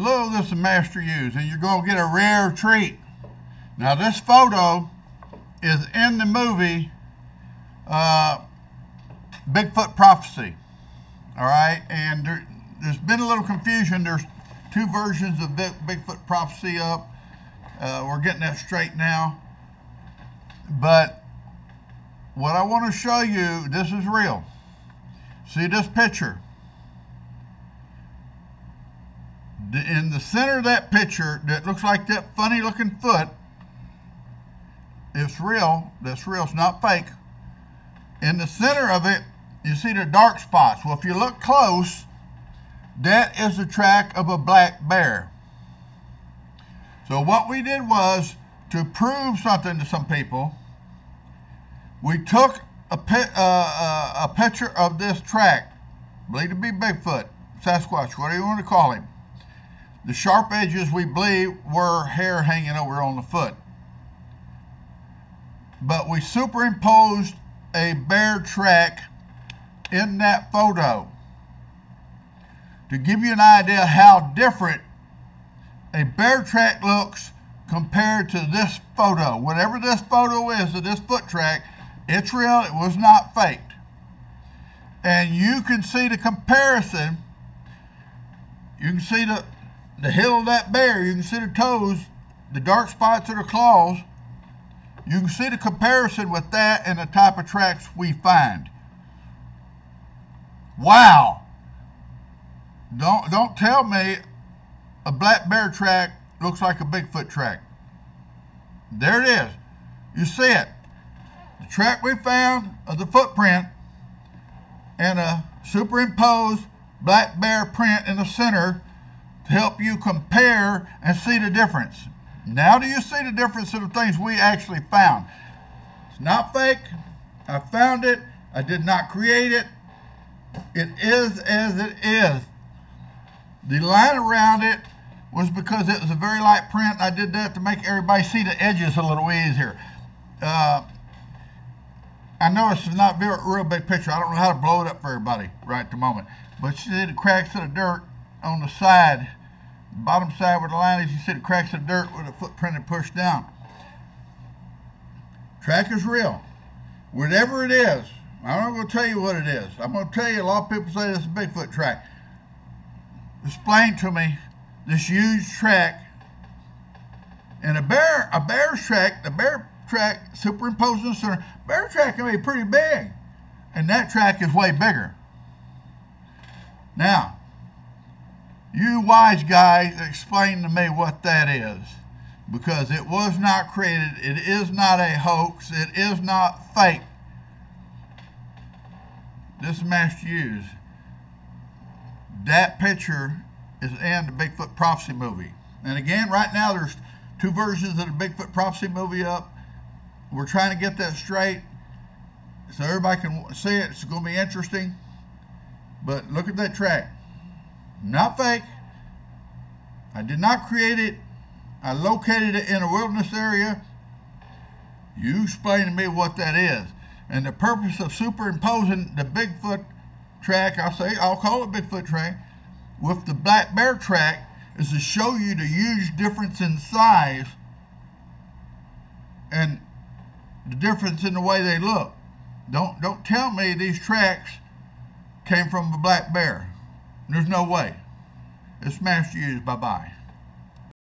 Look, this is Master Hughes, and you're going to get a rare treat. Now, this photo is in the movie uh, Bigfoot Prophecy. All right, and there, has been a little confusion. There's two versions of Big, Bigfoot Prophecy up. Uh, we're getting that straight now. But what I want to show you, this is real. See this picture? In the center of that picture that looks like that funny looking foot, it's real. That's real. It's not fake. In the center of it, you see the dark spots. Well, if you look close, that is the track of a black bear. So what we did was to prove something to some people, we took a, uh, uh, a picture of this track, believed to be Bigfoot, Sasquatch, whatever you want to call him. The sharp edges, we believe, were hair hanging over on the foot. But we superimposed a bear track in that photo to give you an idea how different a bear track looks compared to this photo. Whatever this photo is of this foot track, it's real. It was not faked. And you can see the comparison. You can see the, the heel of that bear. You can see the toes, the dark spots of the claws. You can see the comparison with that and the type of tracks we find. Wow. Don't don't tell me a black bear track looks like a Bigfoot track. There it is. You see it. The track we found of the footprint and a superimposed black bear print in the center help you compare and see the difference. Now do you see the difference of the things we actually found? It's not fake. I found it. I did not create it. It is as it is. The line around it was because it was a very light print. I did that to make everybody see the edges a little easier. Uh, I know it's not a real big picture. I don't know how to blow it up for everybody right at the moment. But you see the cracks of the dirt on the side, bottom side where the line is, you see the cracks of dirt where the footprint is pushed down. Track is real. Whatever it is, I'm not going to tell you what it is. I'm going to tell you, a lot of people say this is a Bigfoot track. Explain to me this huge track and a bear, a bear's track, the bear track superimposed in the center, bear track can be pretty big. And that track is way bigger. Now, you wise guys, explain to me what that is. Because it was not created, it is not a hoax, it is not fake. This is Master Hughes. That picture is in the Bigfoot Prophecy movie. And again, right now there's two versions of the Bigfoot Prophecy movie up. We're trying to get that straight so everybody can see it. It's going to be interesting. But look at that track. Not fake. I did not create it. I located it in a wilderness area. You explain to me what that is. And the purpose of superimposing the Bigfoot track, I'll say, I'll call it Bigfoot track, with the black bear track is to show you the huge difference in size and the difference in the way they look. Don't don't tell me these tracks came from a black bear. There's no way. It's Master Hughes. Bye bye.